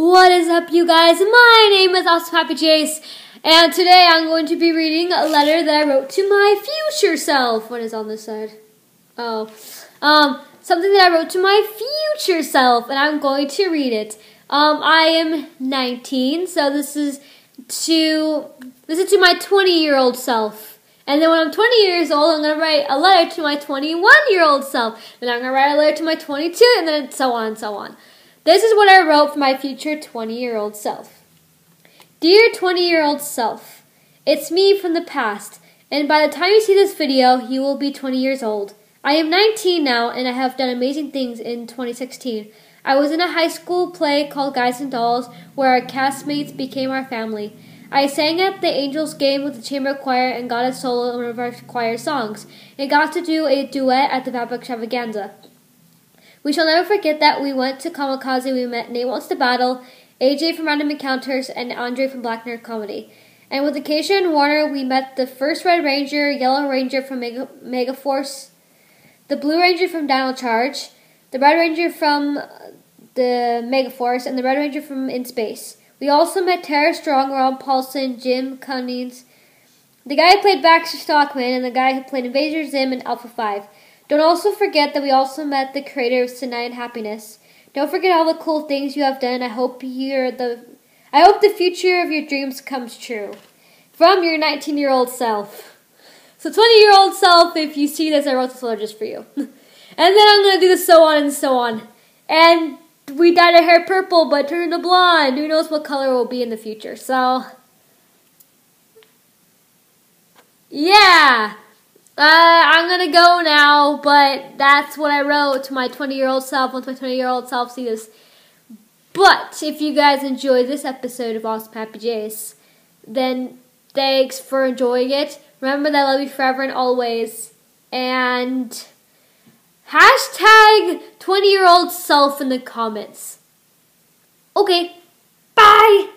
What is up, you guys? My name is Awesome Happy Jace, and today I'm going to be reading a letter that I wrote to my future self. What is on this side? Oh, um, something that I wrote to my future self, and I'm going to read it. Um, I am 19, so this is to this is to my 20 year old self. And then when I'm 20 years old, I'm gonna write a letter to my 21 year old self. Then I'm gonna write a letter to my 22, and then so on and so on. This is what I wrote for my future 20 year old self. Dear 20 year old self, it's me from the past, and by the time you see this video, you will be 20 years old. I am 19 now, and I have done amazing things in 2016. I was in a high school play called Guys and Dolls, where our castmates became our family. I sang at the Angels game with the chamber choir and got a solo in one of our choir songs, and got to do a duet at the Vapa Extravaganza. We shall never forget that we went to Comikaze. We met Nate Wants to Battle, AJ from Random Encounters, and Andre from Black Nerd Comedy. And with Acacia and Warner, we met the first Red Ranger, Yellow Ranger from Mega, Force, the Blue Ranger from Dino Charge, the Red Ranger from uh, the Mega Force, and the Red Ranger from In Space. We also met Tara Strong, Rob Paulsen, Jim Cummings, the guy who played Baxter Stockman, and the guy who played Invader Zim in Alpha 5. Don't also forget that we also met the creator of Cyanide and Happiness. Don't forget all the cool things you have done. I hope you're the I hope the future of your dreams comes true. From your 19 year old self. So 20 year old self, if you see this, I wrote this letter just for you. and then I'm gonna do the so on and so on. And we dyed our hair purple but turned to blonde. Who knows what color will be in the future. So Yeah. Uh, I'm gonna go now, but that's what I wrote to my 20 year old self once my 20 year old self sees this. But if you guys enjoyed this episode of Awesome Happy Jace, then thanks for enjoying it. Remember that I love you forever and always. And hashtag 20 year old self in the comments. Okay, bye!